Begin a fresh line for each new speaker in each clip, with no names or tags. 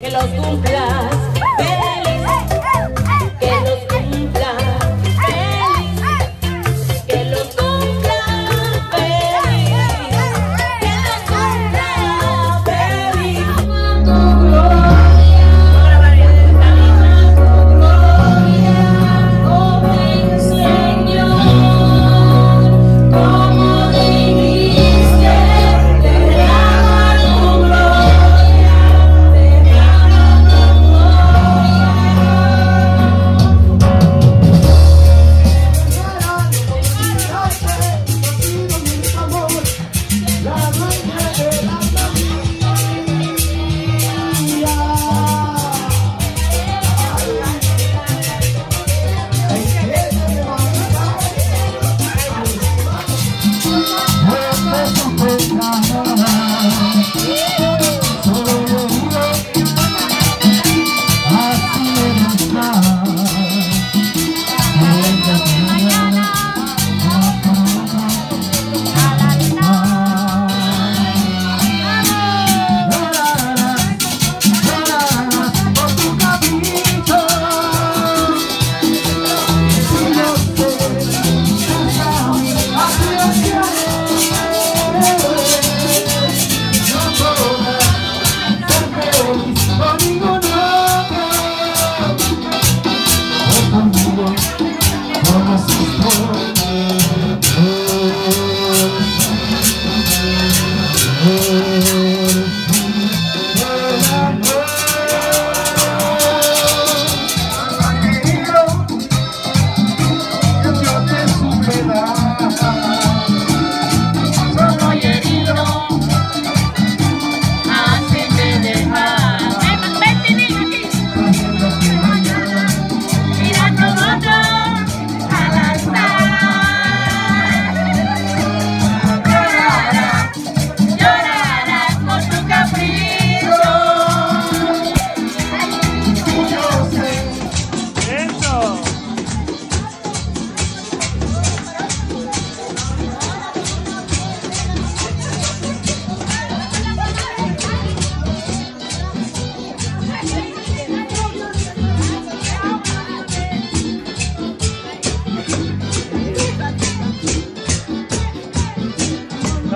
Que los cumplas.
啊。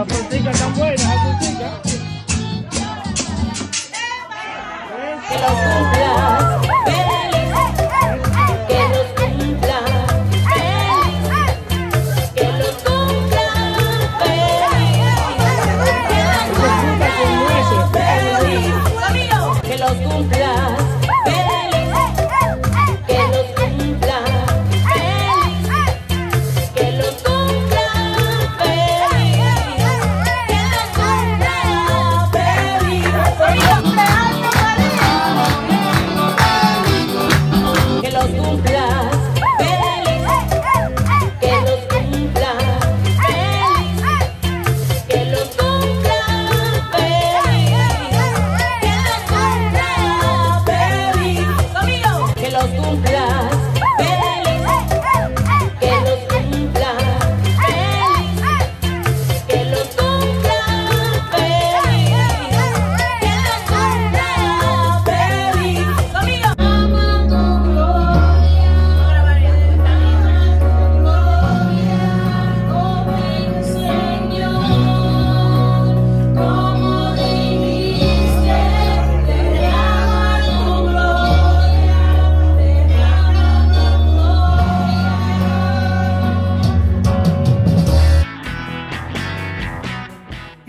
Las fruticas están buenas, las fruticas.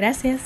Gracias.